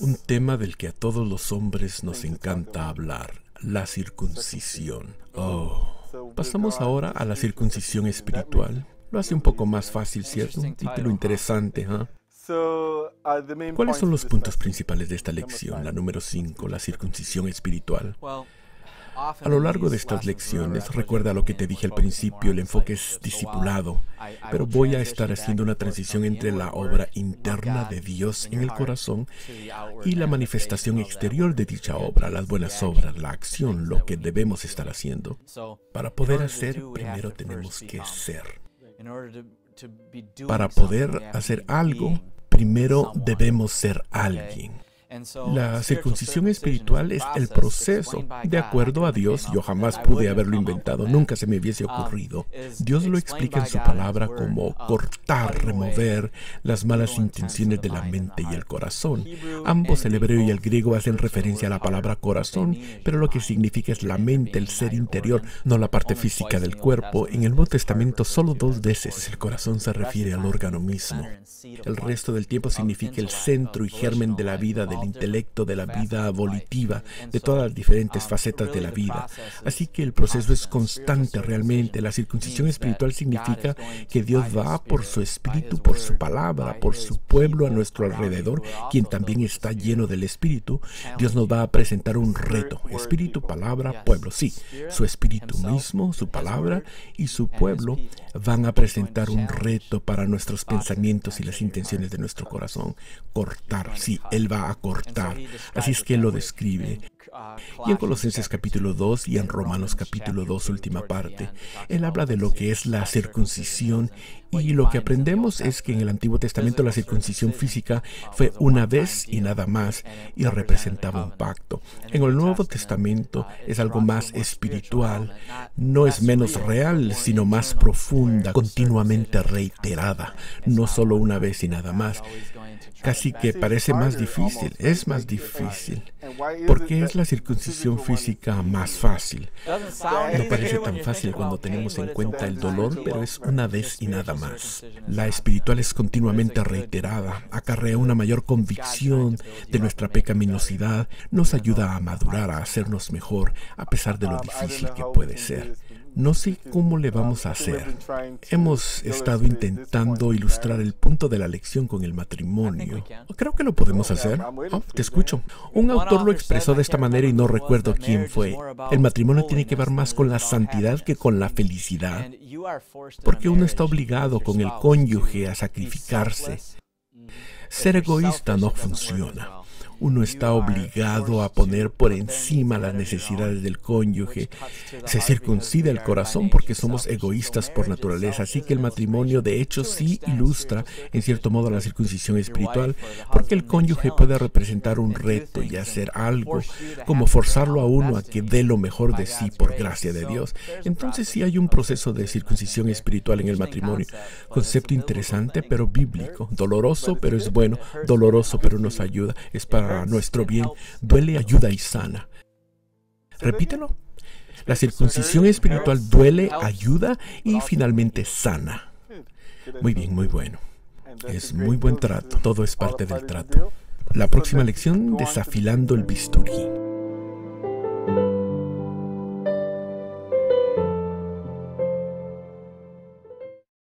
Un tema del que a todos los hombres nos encanta hablar, la circuncisión. Oh. Pasamos ahora a la circuncisión espiritual. Lo hace un poco más fácil, ¿cierto? Un título interesante, ¿ah? ¿Cuáles son los puntos principales de esta lección, la número 5, la circuncisión espiritual? A lo largo de estas lecciones, recuerda lo que te dije al principio, el enfoque es discipulado, pero voy a estar haciendo una transición entre la obra interna de Dios en el corazón y la manifestación exterior de dicha obra, las buenas obras, la acción, lo que debemos estar haciendo. Para poder hacer, primero tenemos que ser. Para poder hacer algo, primero debemos ser alguien. La circuncisión espiritual es el proceso. De acuerdo a Dios, yo jamás pude haberlo inventado, nunca se me hubiese um, ocurrido. Dios lo explica en su palabra como cortar, remover las malas intenciones de la mente y el corazón. Ambos, el hebreo y el griego, hacen referencia a la palabra corazón, pero lo que significa es la mente, el ser interior, no la parte física del cuerpo. En el Nuevo Testamento solo dos veces el corazón se refiere al órgano mismo. El resto del tiempo significa el centro y germen de la vida del intelecto, de la vida volitiva, de todas las diferentes facetas de la vida. Así que el proceso es constante realmente. La circuncisión espiritual significa que Dios va por su espíritu, por su palabra, por su pueblo a nuestro alrededor, quien también está lleno del espíritu. Dios nos va a presentar un reto. Espíritu, palabra, pueblo. Sí, su espíritu mismo, su palabra y su pueblo van a presentar un reto para nuestros pensamientos y las intenciones de nuestro corazón. Cortar, sí, Él va a cortar. Así es que lo describe. Y en Colosenses capítulo 2 y en Romanos capítulo 2 última parte, Él habla de lo que es la circuncisión y lo que aprendemos es que en el Antiguo Testamento la circuncisión física fue una vez y nada más y representaba un pacto. En el Nuevo Testamento es algo más espiritual, no es menos real, sino más profunda, continuamente reiterada, no solo una vez y nada más casi que parece más difícil, es más difícil. ¿Por qué es la circuncisión física más fácil? No parece tan fácil cuando tenemos en cuenta el dolor, pero es una vez y nada más. La espiritual es continuamente reiterada, acarrea una mayor convicción de nuestra pecaminosidad, nos ayuda a madurar, a hacernos mejor, a pesar de lo difícil que puede ser. No sé cómo le vamos a hacer. Hemos estado intentando ilustrar el punto de la lección con el matrimonio. Creo que lo podemos hacer. Oh, te escucho. Un autor lo expresó de esta manera y no recuerdo quién fue. El matrimonio tiene que ver más con la santidad que con la felicidad. Porque uno está obligado con el cónyuge a sacrificarse. Ser egoísta no funciona uno está obligado a poner por encima las necesidades del cónyuge. Se circuncida el corazón porque somos egoístas por naturaleza, así que el matrimonio de hecho sí ilustra en cierto modo la circuncisión espiritual, porque el cónyuge puede representar un reto y hacer algo, como forzarlo a uno a que dé lo mejor de sí por gracia de Dios. Entonces sí hay un proceso de circuncisión espiritual en el matrimonio, concepto interesante pero bíblico, doloroso pero es bueno, doloroso pero nos ayuda, es nuestro bien, duele, ayuda y sana. Repítelo. La circuncisión espiritual duele, ayuda y finalmente sana. Muy bien, muy bueno. Es muy buen trato. Todo es parte del trato. La próxima lección, desafilando el bisturí.